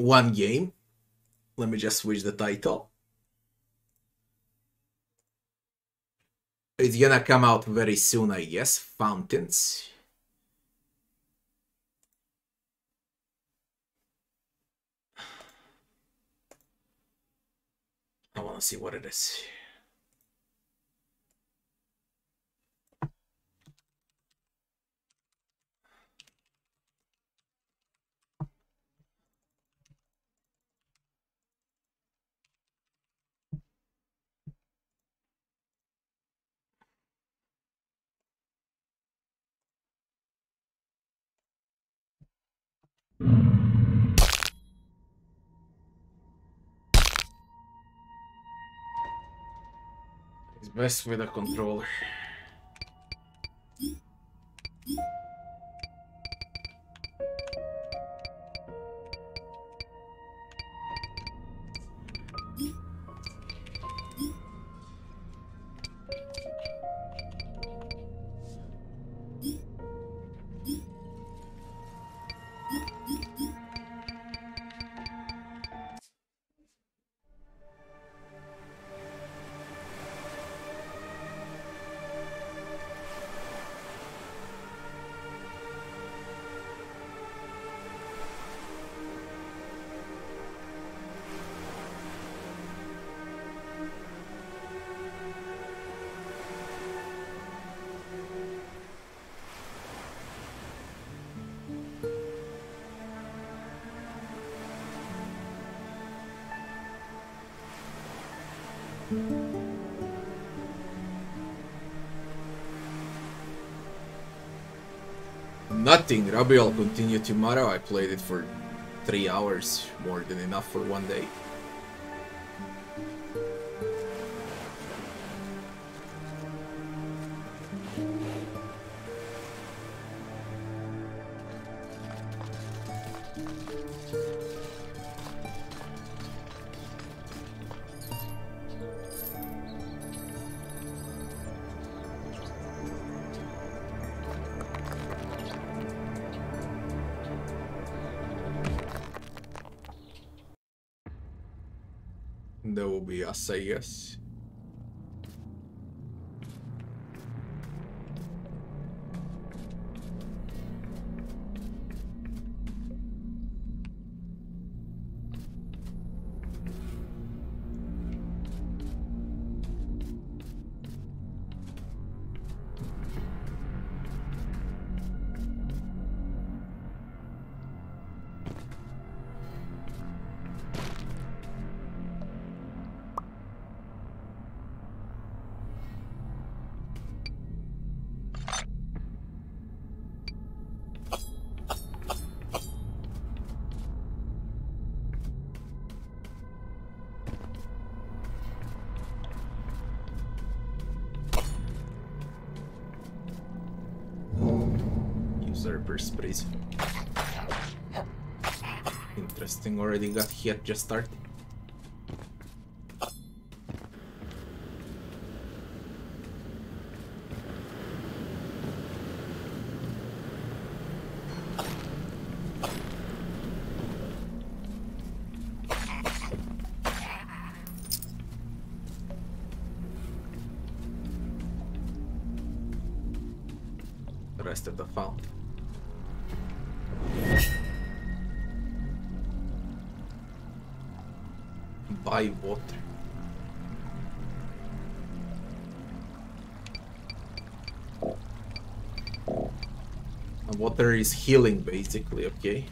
one game. Let me just switch the title. It's gonna come out very soon, I guess. Fountains. I wanna see what it is. It's best with a controller. Nothing. Robbie will continue tomorrow. I played it for three hours, more than enough for one day. Burst praise. Interesting, already got hit just started. Water is healing basically, okay?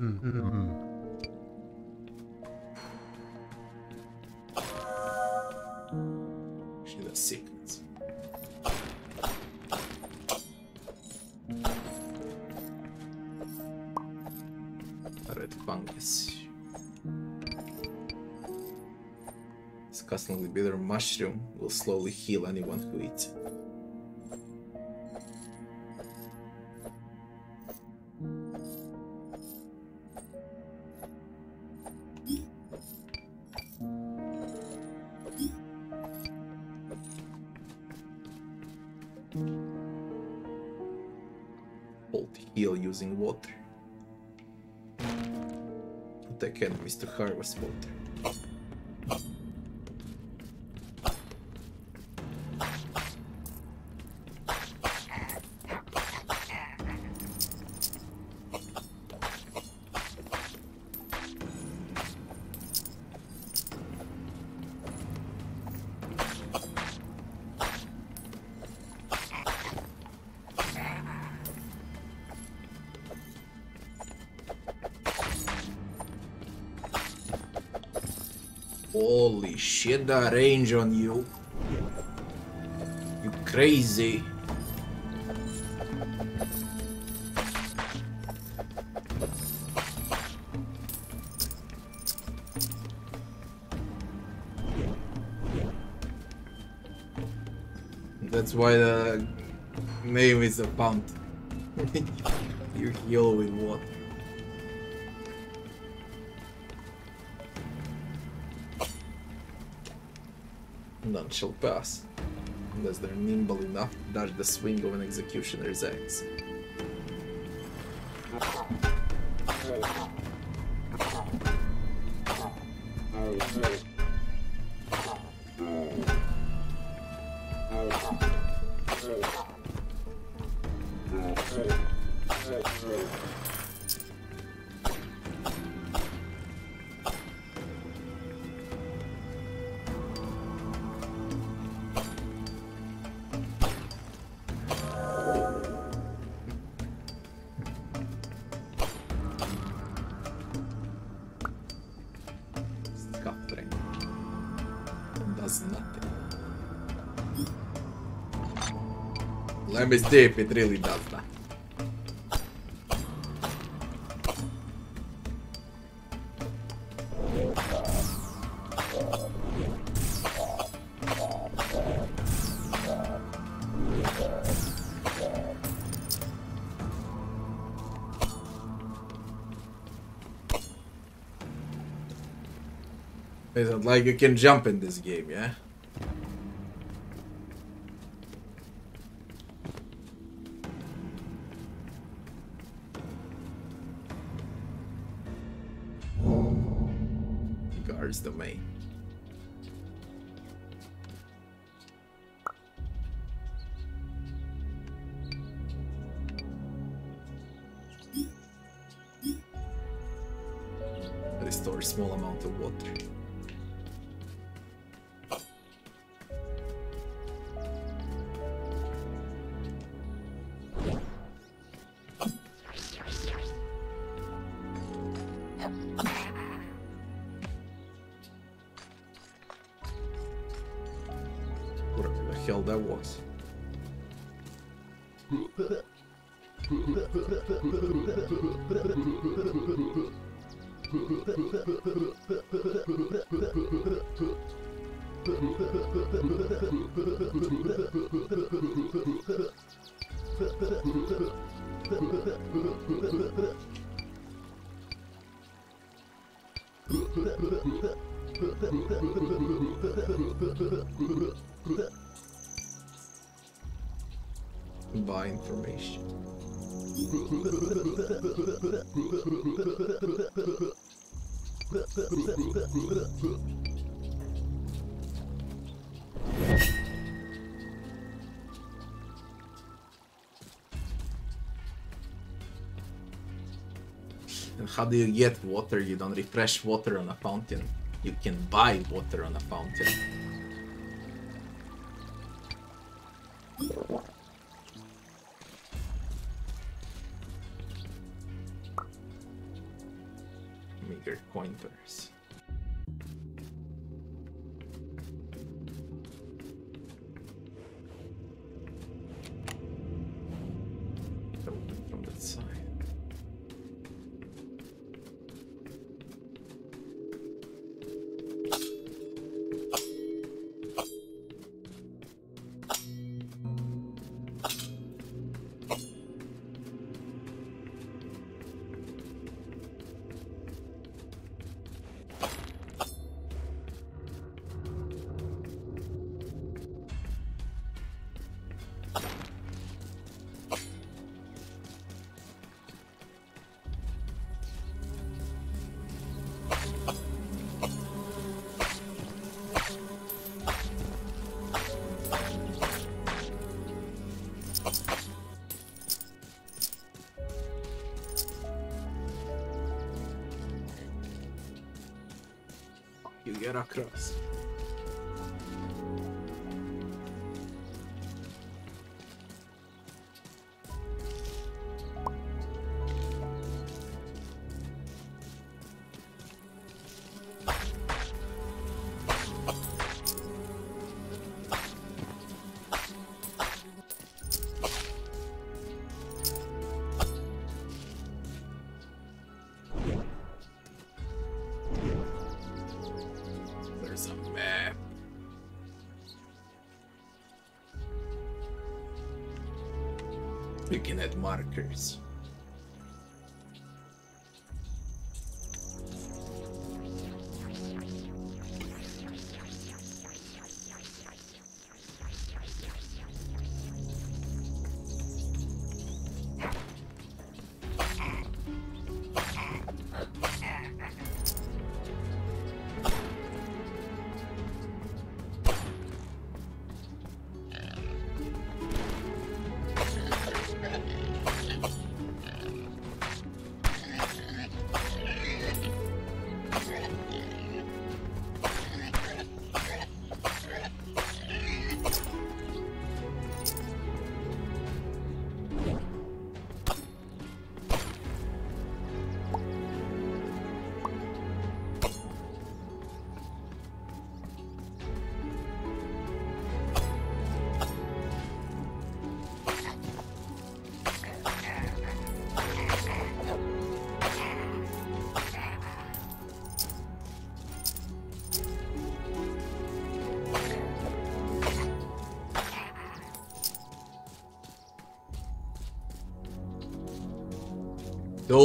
Mm-hmm. Mushroom will slowly heal anyone who eats it. The range on you. You crazy. That's why the name is a pump. you heal with water. None shall pass, unless they're nimble enough to dodge the swing of an executioner's axe. See if it really does that. Isn't like you can jump in this game, yeah? Guards domain. Restore small amount of water. Information. And how do you get water? You don't refresh water on a fountain. You can buy water on a fountain. Meager pointers. Get across. You at markers.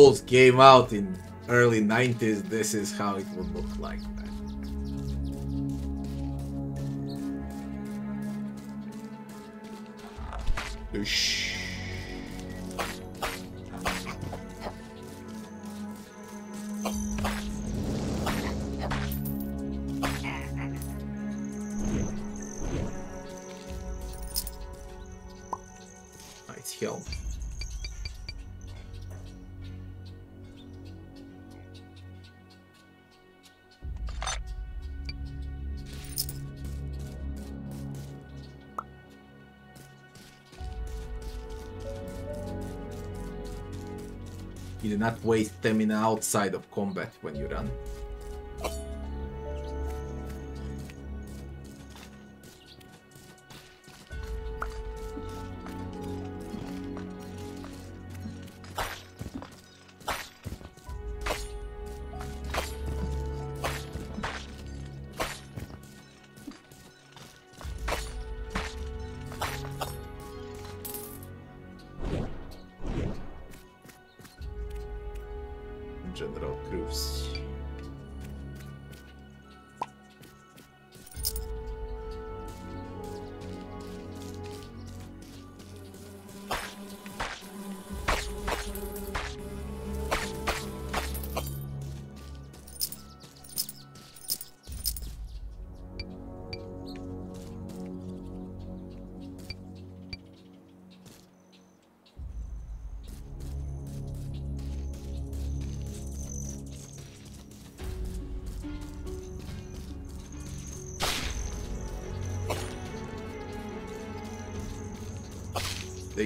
Those came out in early 90s. This is how it would look like. Nice helm. You do not waste stamina outside of combat when you run.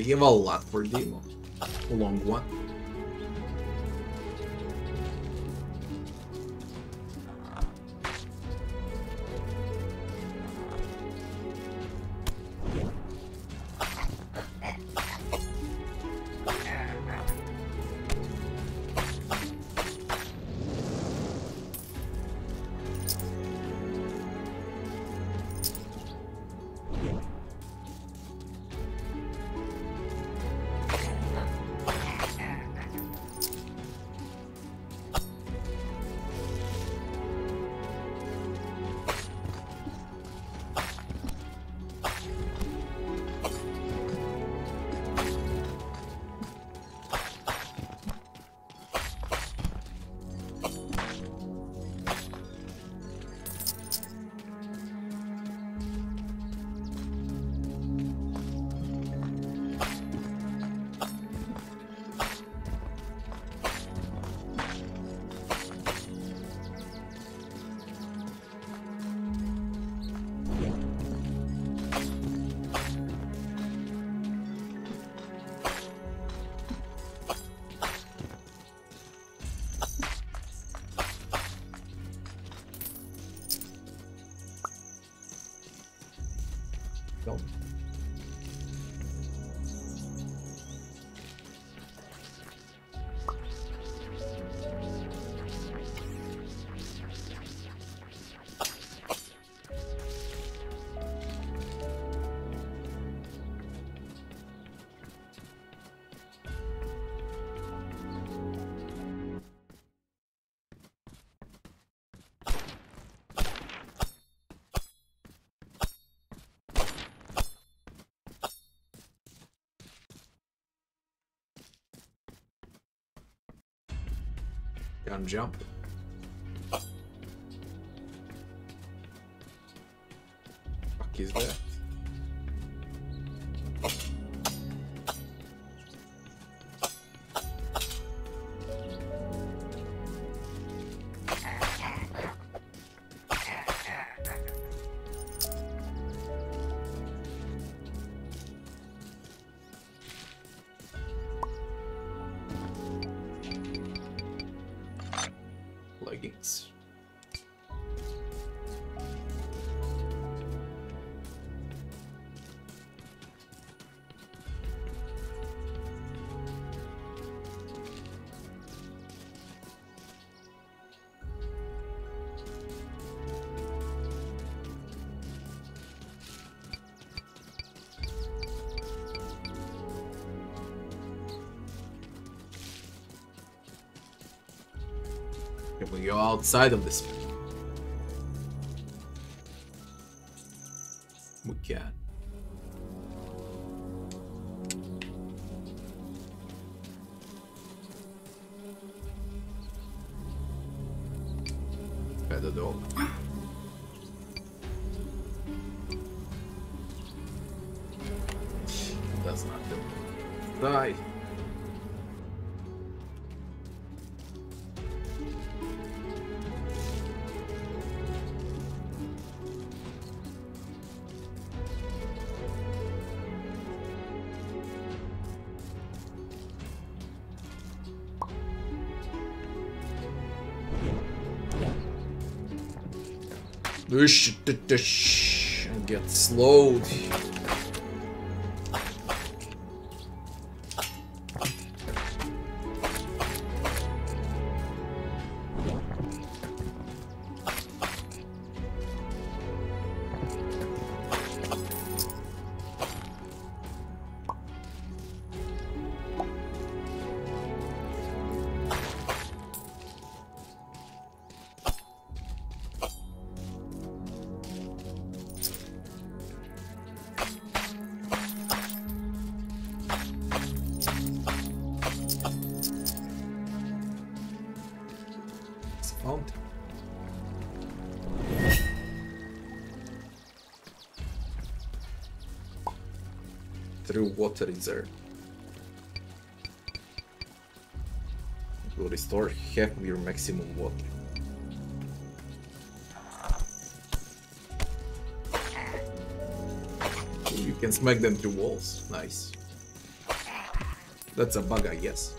Give a lot for demo. Long one. Gun jump. Outside of this? We can. Pet the dog. That's not good. Die. And get slowed. It will restore half of your maximum water. You can smack them through walls. Nice. That's a bug, I guess.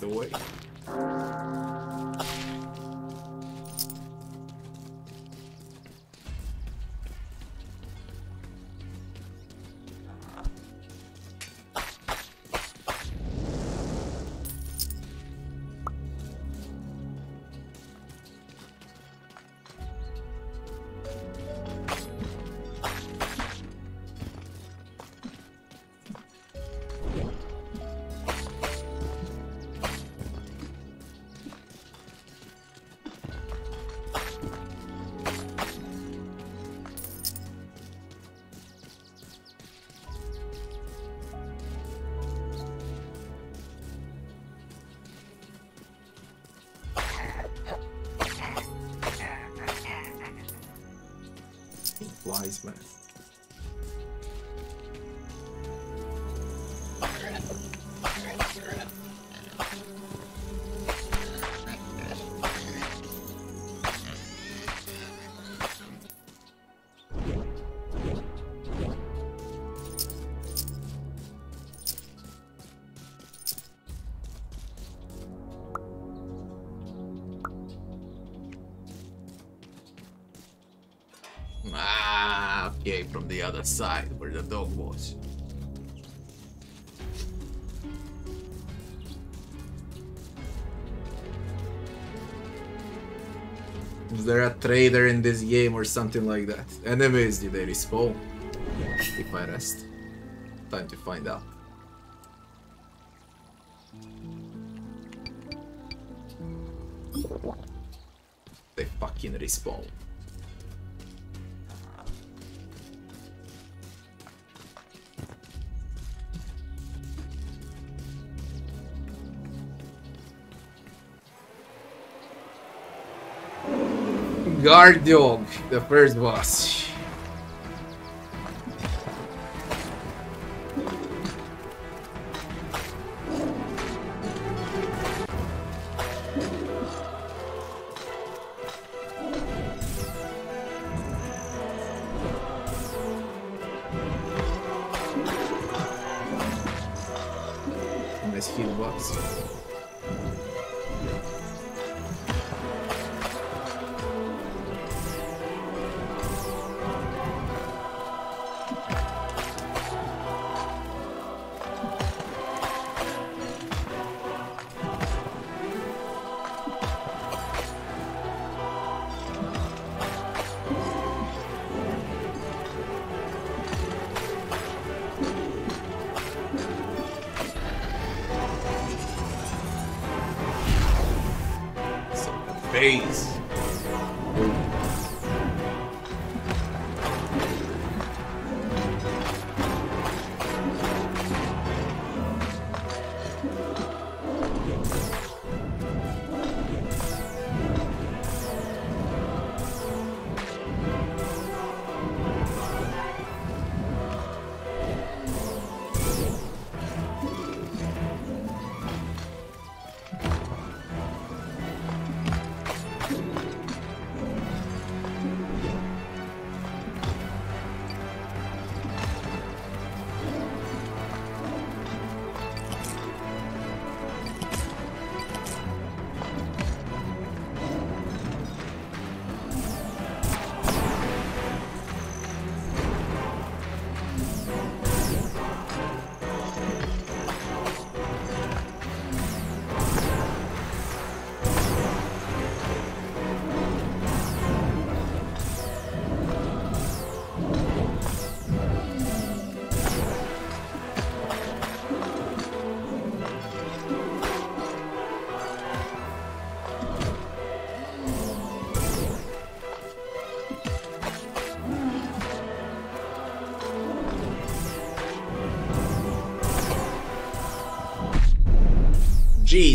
Mold the way. Okay, from the other side where the dog was. Is there a trader in this game or something like that? Enemies, did they respawn? If I rest. Time to find out. They fucking respawn. Guard dog, the first boss.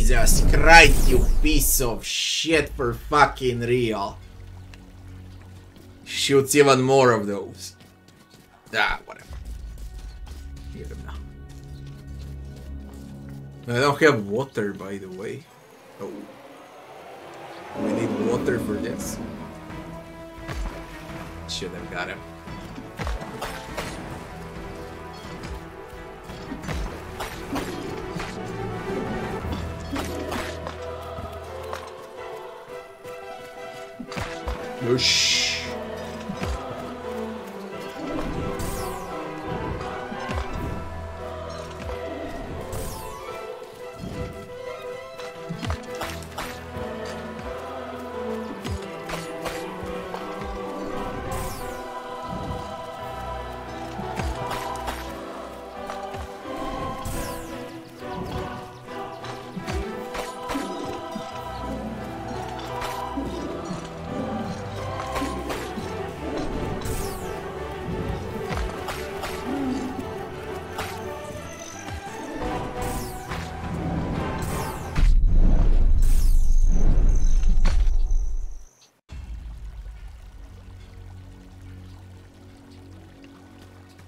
Jesus Christ, you piece of shit for fucking real. Shoots even more of those. Ah, whatever. Get him now. I don't have water, by the way. Oh. We need water for this. Should have got him. Oxi.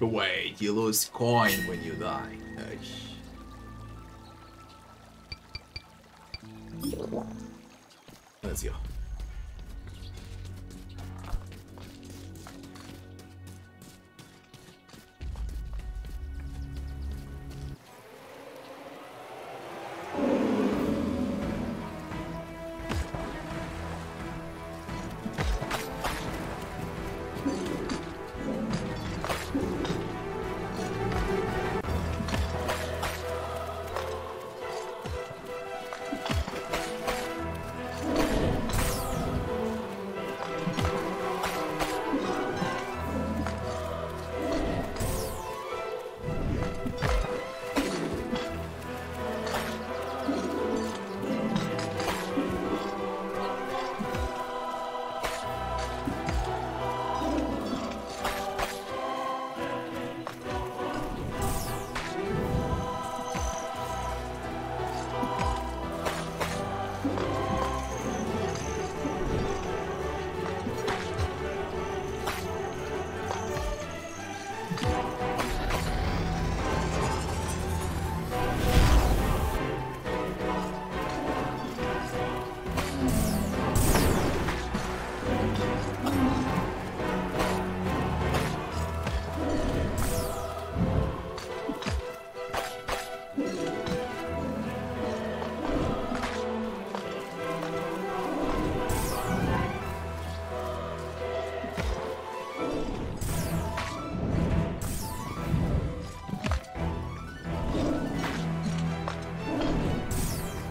Wait, you lose coin when you die.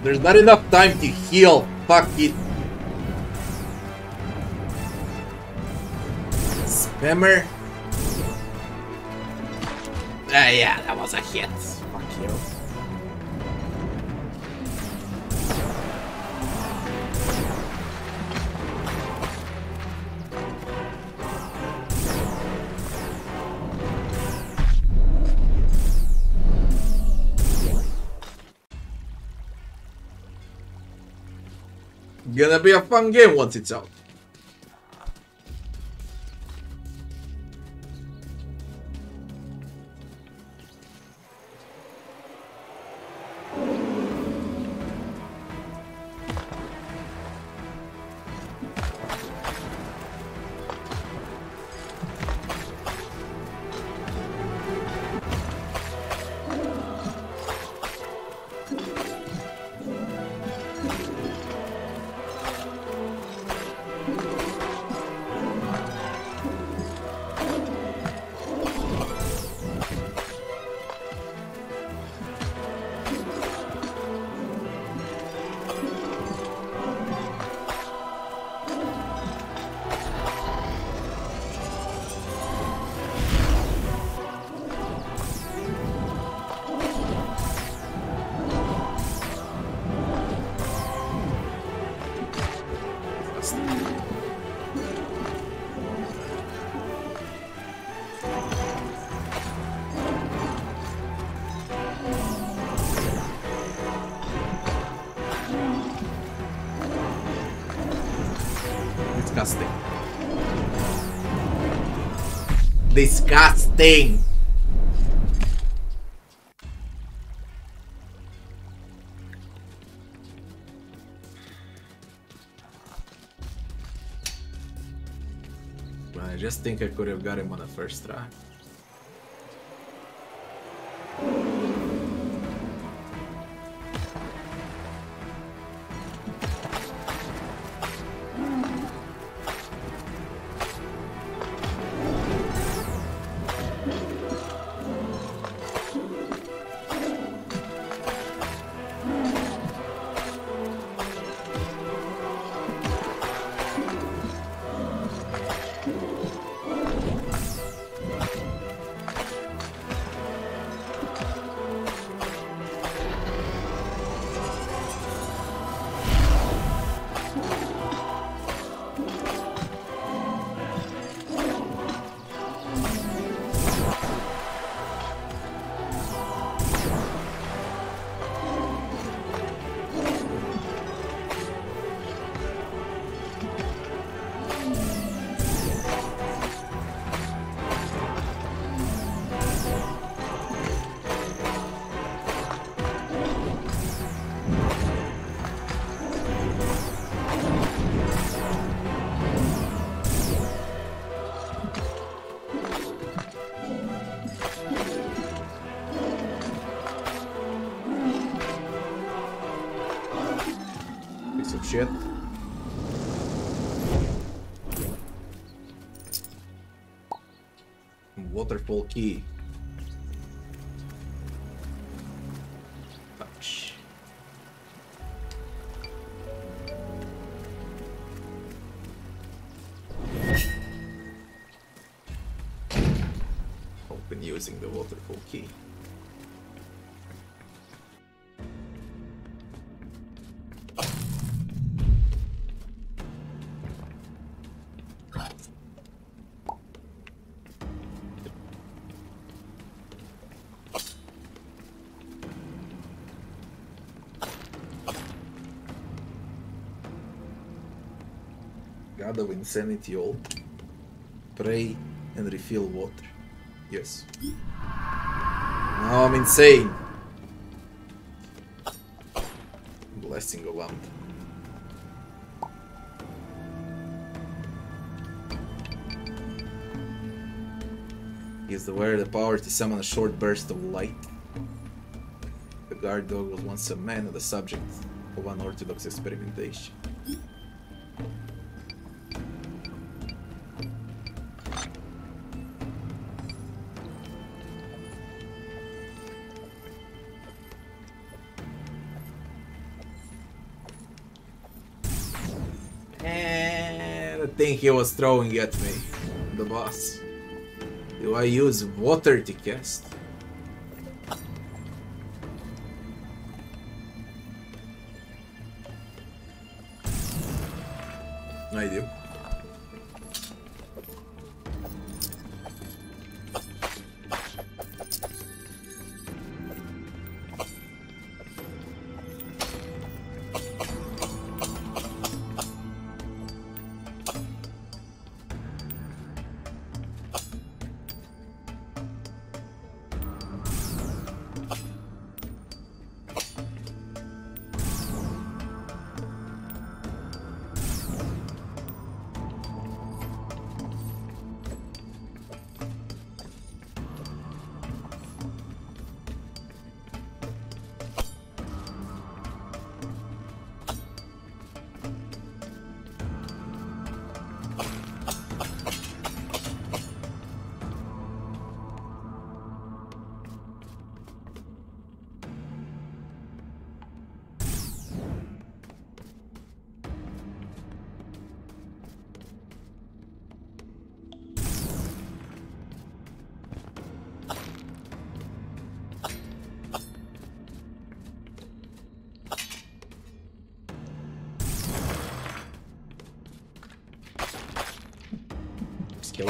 There's not enough time to heal. Fuck it. Spammer. Gonna be a fun game once it's out. Disgusting! I just think I could have got him on the first try. Key. Touch. Open using the waterfall key. Insanity All. Pray and refill water. Yes. Now I'm insane. Blessing of Lamp. Gives the wearer the power to summon a short burst of light. The guard dog was once a man and the subject of unorthodox experimentation. He was throwing at me, the boss. Do I use water to cast?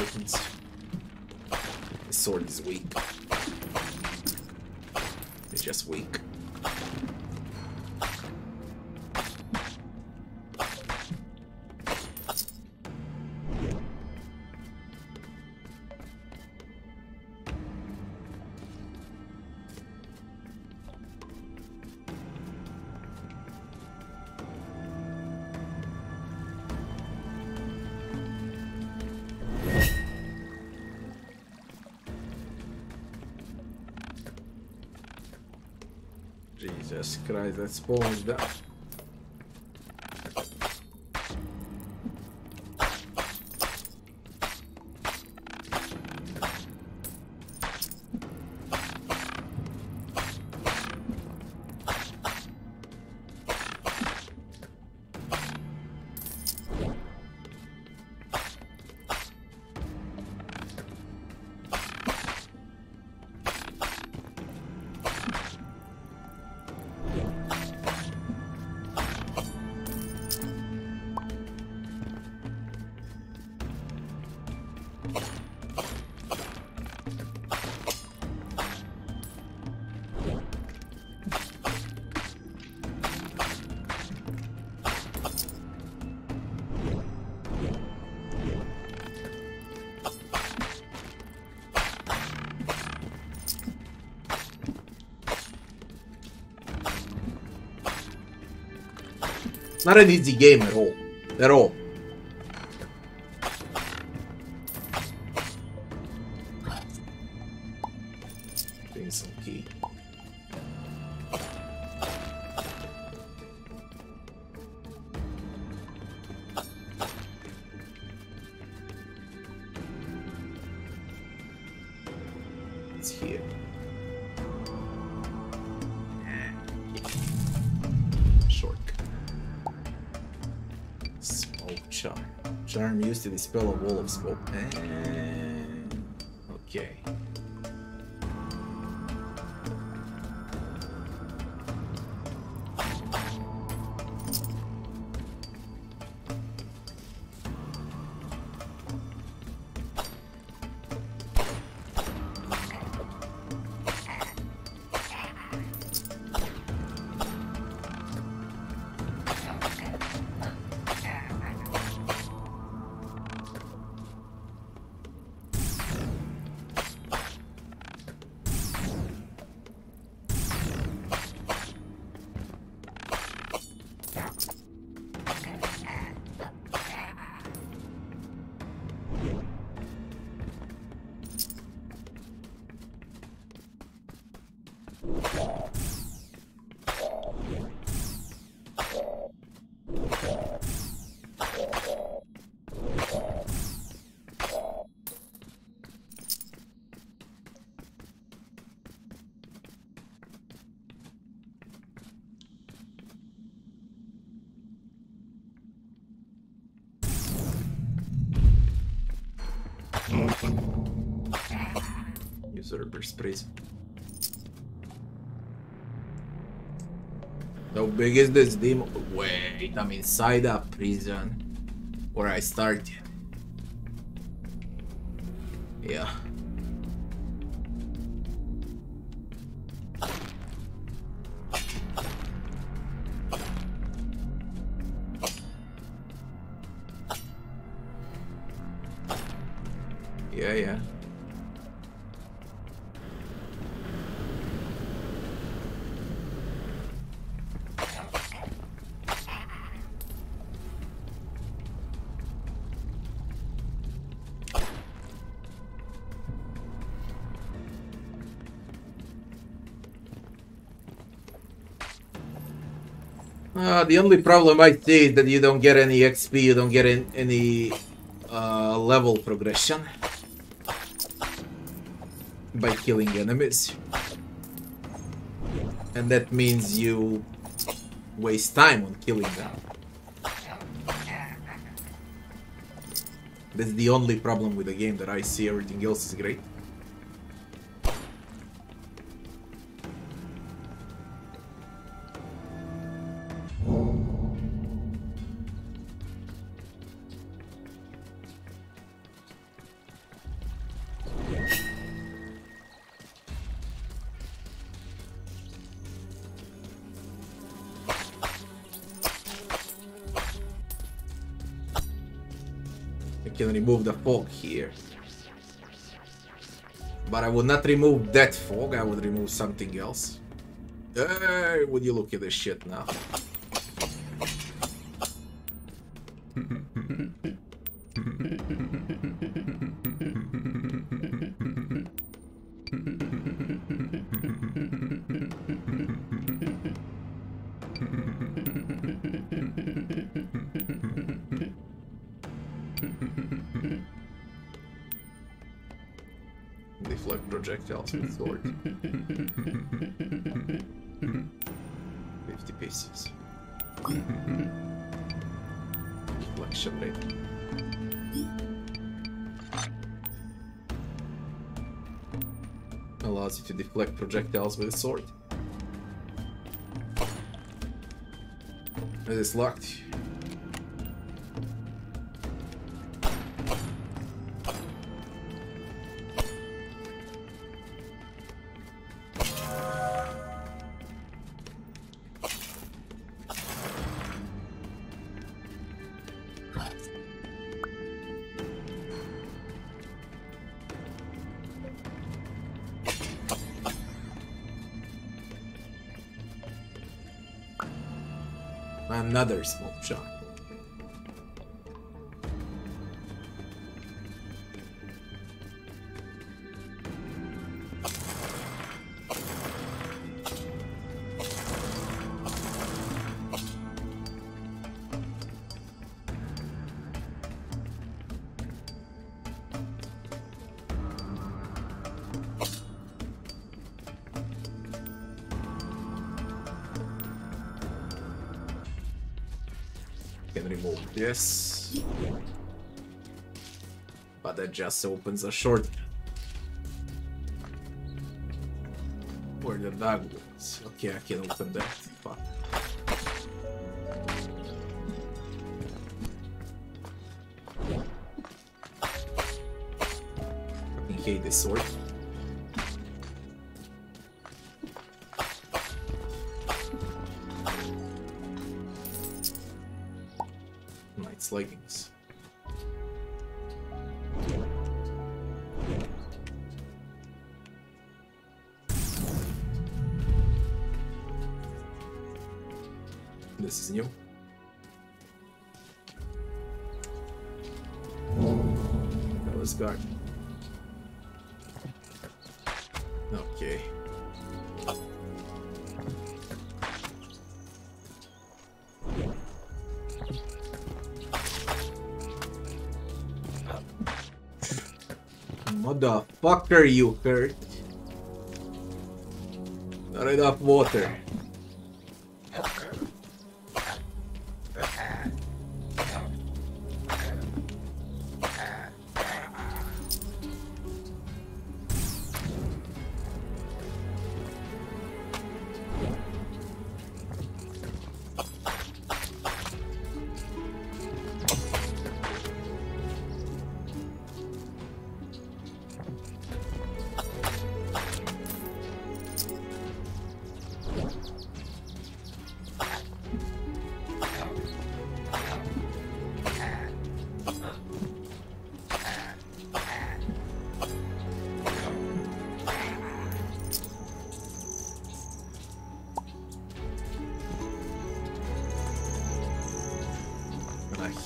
Skeletons. The sword is weak. It's just weak. Jesus Christ, that spawn is Not an easy game at all. At all. Dispel a wall of smoke. And... Okay. User sprays. How big is this demon? Wait, I'm inside a prison where I started. Uh, the only problem I see is that you don't get any XP, you don't get in, any uh, level progression by killing enemies. And that means you waste time on killing them. That's the only problem with the game that I see, everything else is great. The fog here. But I would not remove that fog, I would remove something else. Hey, would you look at this shit now? Deflect projectiles with sword. 50 pieces. Deflection rate. Allows you to deflect projectiles with a sword. It is locked. Another smoke shot. But that just opens a short where the dog was. Okay, I can open that. Fuck. Hate this sword. Motherfucker, you hurt. Not enough water.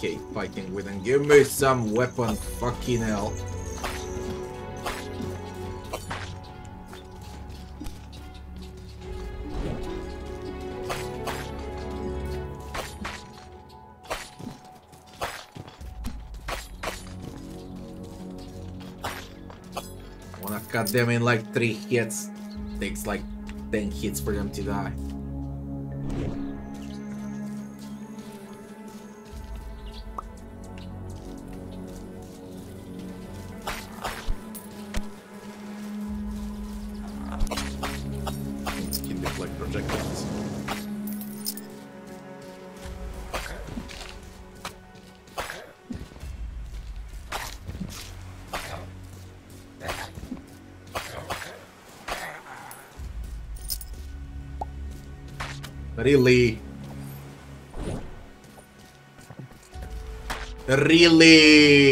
Hate fighting with them. Give me some weapon, fucking hell. Wanna cut them in like three hits. Takes like 10 hits for them to die. Really? Really?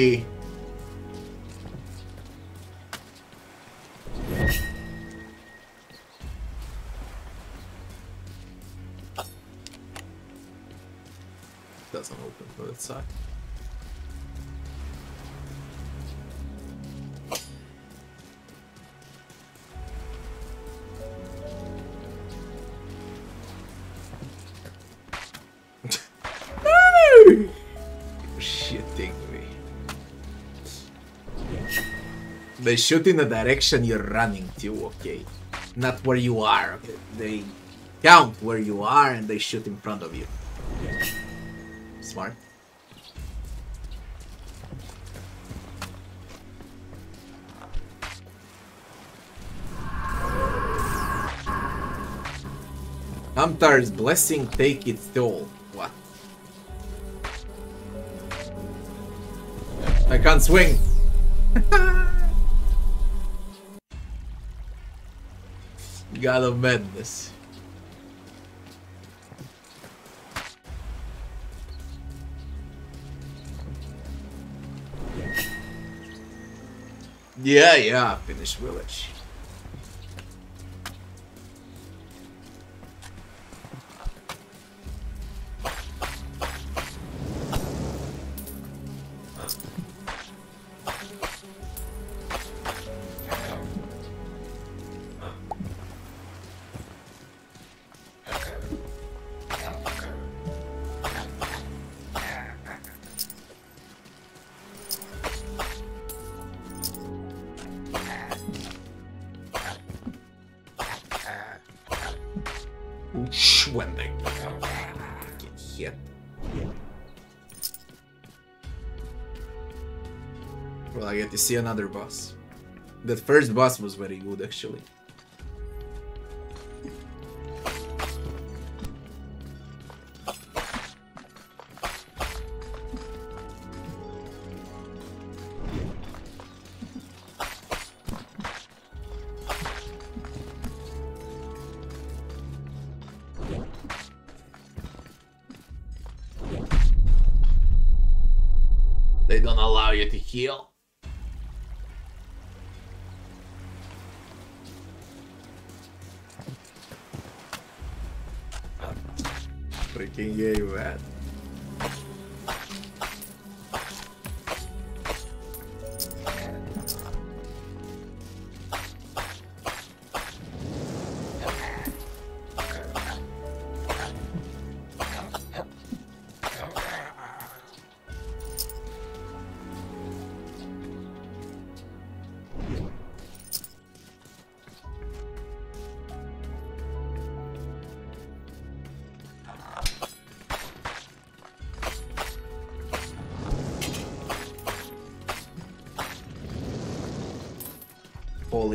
They shoot in the direction you're running to, okay? Not where you are, okay? They count where you are and they shoot in front of you. Smart. Hamtar's blessing take its toll. What? I can't swing. God of madness. Yeah, yeah, finish village. See another boss. That first boss was very good, actually. They don't allow you to heal. Freaking game, man.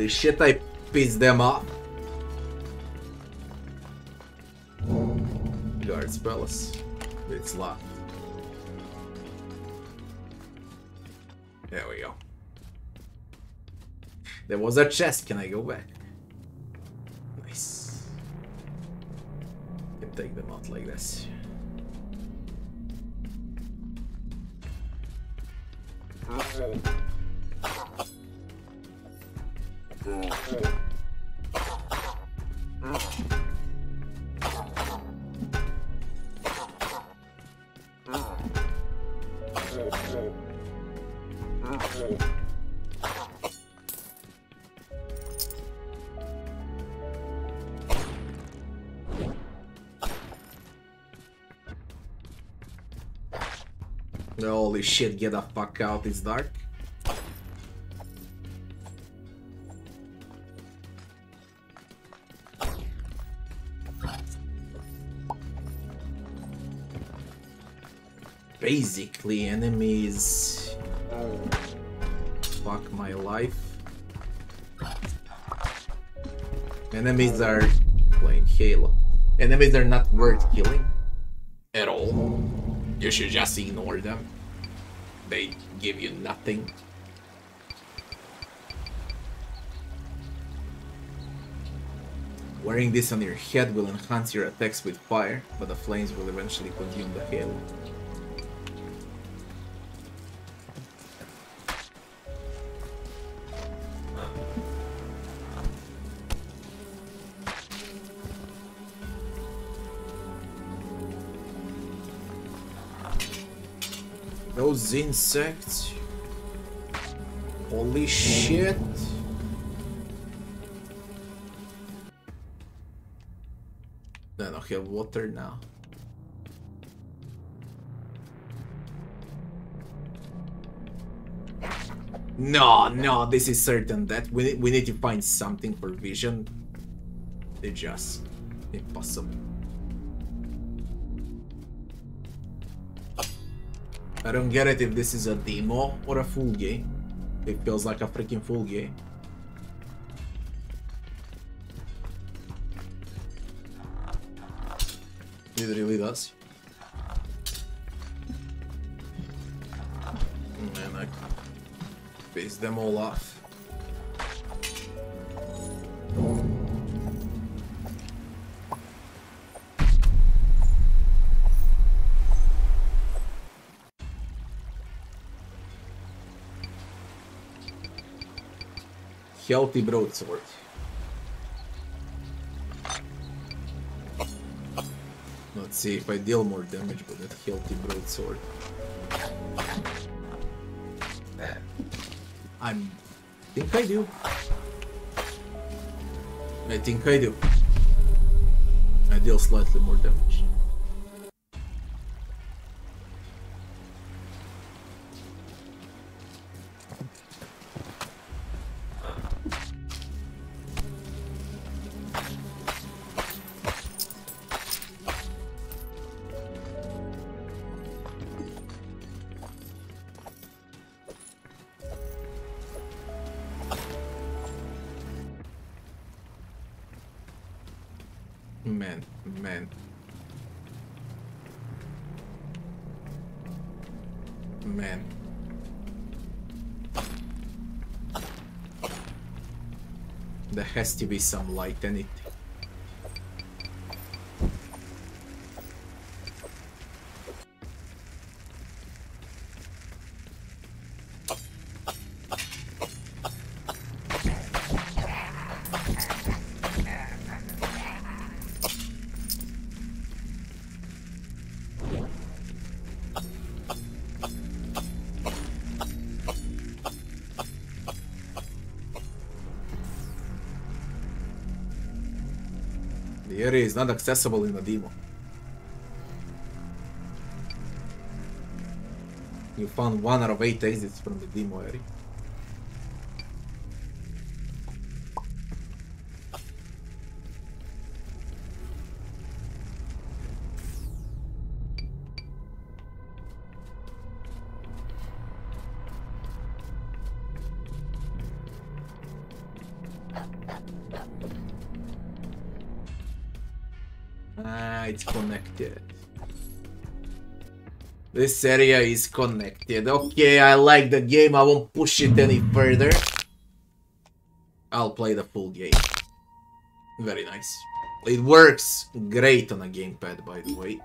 Holy shit, I pissed them off. Guards Palace. It's locked. There we go. There was a chest. Can I go back? Nice. Can take them out like this. Holy shit, get the fuck out, it's dark. Basically, enemies... My life. Enemies are playing Halo. Enemies are not worth killing. At all. You should just ignore them. They give you nothing. Wearing this on your head will enhance your attacks with fire, but the flames will eventually consume the halo. Those insects. Holy shit. Then I have water now. No, no, this is certain that we, we need to find something for vision. It's just impossible. I don't get it if this is a demo or a full game. It feels like a freaking full game. It really does. Man, I base them all off. Healthy broadsword. Let's see if I deal more damage with that healthy broadsword. I think I do. I think I do. I deal slightly more damage. Has to be some light in it. The area is not accessible in the demo. You found one out of eight exits from the demo area. It's connected. This area is connected. Okay, I like the game. I won't push it any further. I'll play the full game. Very nice. It works great on a gamepad, by the way.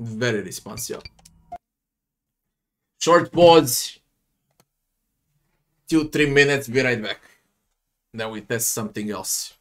Very responsive. Short pause. Two, three minutes, be right back. Then we test something else.